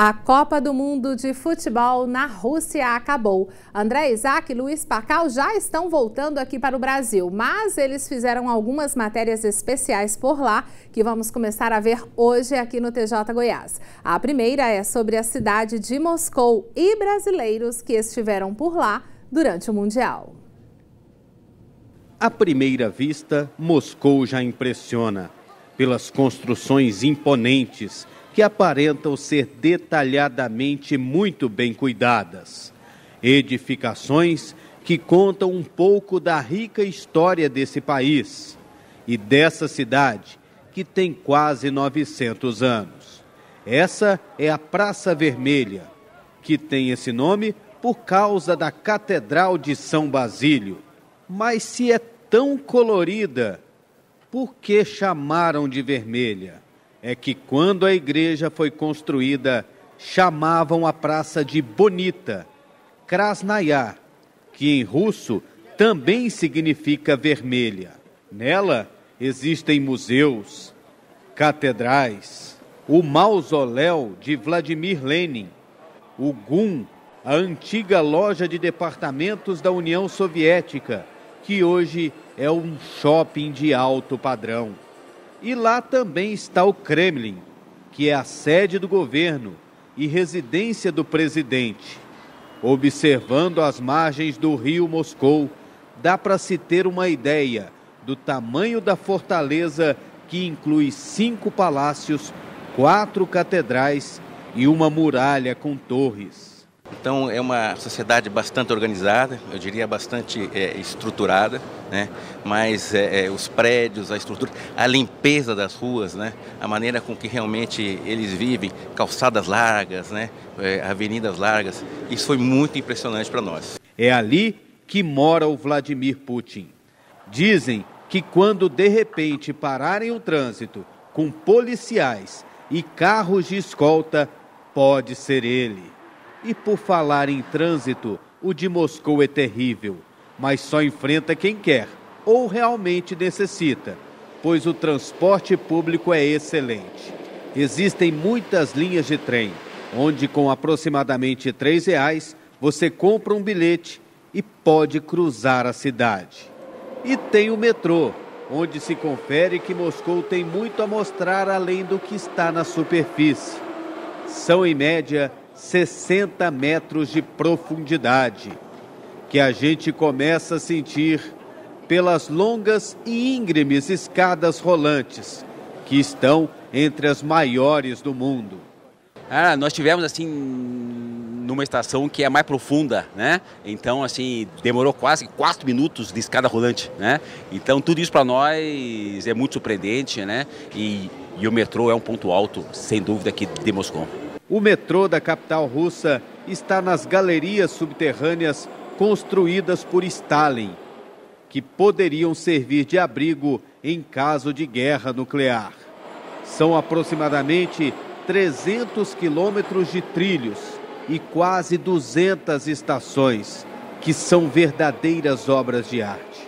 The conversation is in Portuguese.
A Copa do Mundo de Futebol na Rússia acabou. André Isaac e Luiz Pacal já estão voltando aqui para o Brasil, mas eles fizeram algumas matérias especiais por lá que vamos começar a ver hoje aqui no TJ Goiás. A primeira é sobre a cidade de Moscou e brasileiros que estiveram por lá durante o Mundial. À primeira vista, Moscou já impressiona pelas construções imponentes que aparentam ser detalhadamente muito bem cuidadas. Edificações que contam um pouco da rica história desse país e dessa cidade, que tem quase 900 anos. Essa é a Praça Vermelha, que tem esse nome por causa da Catedral de São Basílio. Mas se é tão colorida, por que chamaram de vermelha? É que quando a igreja foi construída, chamavam a praça de Bonita, Krasnaya, que em russo também significa vermelha. Nela existem museus, catedrais, o mausoléu de Vladimir Lenin, o GUM, a antiga loja de departamentos da União Soviética, que hoje é um shopping de alto padrão. E lá também está o Kremlin, que é a sede do governo e residência do presidente. Observando as margens do rio Moscou, dá para se ter uma ideia do tamanho da fortaleza que inclui cinco palácios, quatro catedrais e uma muralha com torres. Então é uma sociedade bastante organizada, eu diria bastante é, estruturada, né? mas é, é, os prédios, a estrutura, a limpeza das ruas, né? a maneira com que realmente eles vivem, calçadas largas, né? É, avenidas largas, isso foi muito impressionante para nós. É ali que mora o Vladimir Putin. Dizem que quando de repente pararem o trânsito com policiais e carros de escolta, pode ser ele. E por falar em trânsito, o de Moscou é terrível, mas só enfrenta quem quer ou realmente necessita, pois o transporte público é excelente. Existem muitas linhas de trem, onde com aproximadamente R$ reais você compra um bilhete e pode cruzar a cidade. E tem o metrô, onde se confere que Moscou tem muito a mostrar além do que está na superfície. São, em média, 60 metros de profundidade, que a gente começa a sentir pelas longas e íngremes escadas rolantes, que estão entre as maiores do mundo. Ah, nós tivemos assim numa estação que é mais profunda, né? Então assim demorou quase quatro minutos de escada rolante, né? Então tudo isso para nós é muito surpreendente, né? E, e o metrô é um ponto alto, sem dúvida, aqui de Moscou. O metrô da capital russa está nas galerias subterrâneas construídas por Stalin, que poderiam servir de abrigo em caso de guerra nuclear. São aproximadamente 300 quilômetros de trilhos e quase 200 estações, que são verdadeiras obras de arte.